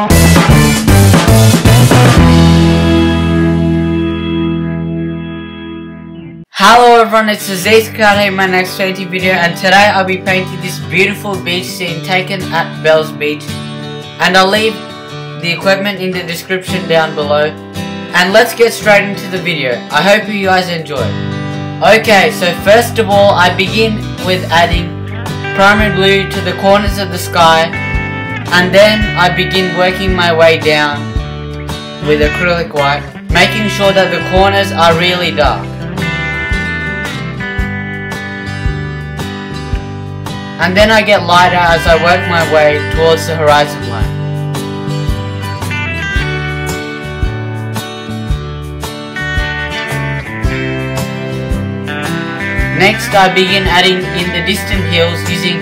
Hello everyone, it's Aziz here in my next painting video and today I'll be painting this beautiful beach scene taken at Bells Beach and I'll leave the equipment in the description down below and let's get straight into the video. I hope you guys enjoy. Okay, so first of all I begin with adding primary blue to the corners of the sky and then I begin working my way down with acrylic white making sure that the corners are really dark. and then I get lighter as I work my way towards the horizon line. Next I begin adding in the distant hills using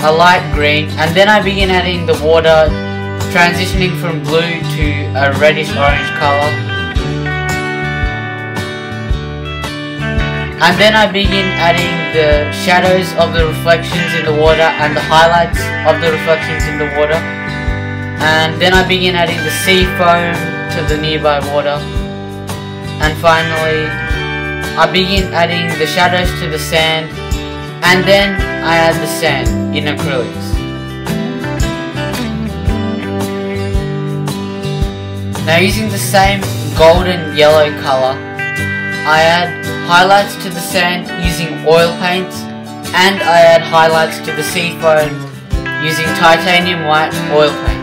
a light green and then I begin adding the water transitioning from blue to a reddish orange color And then I begin adding the shadows of the reflections in the water and the highlights of the reflections in the water. And then I begin adding the sea foam to the nearby water. And finally, I begin adding the shadows to the sand. And then I add the sand in acrylics. Now using the same golden yellow color, I add highlights to the sand using oil paints and I add highlights to the sea foam using titanium white oil paint.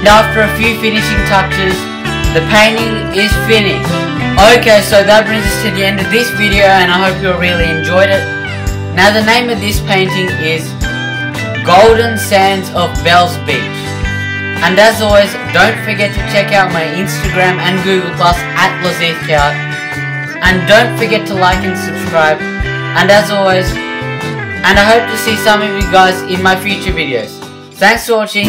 And after a few finishing touches, the painting is finished. Okay, so that brings us to the end of this video and I hope you really enjoyed it. Now the name of this painting is Golden Sands of Bells Beach. And as always, don't forget to check out my Instagram and Google Plus at LasithKArt. And don't forget to like and subscribe. And as always, and I hope to see some of you guys in my future videos. Thanks for watching,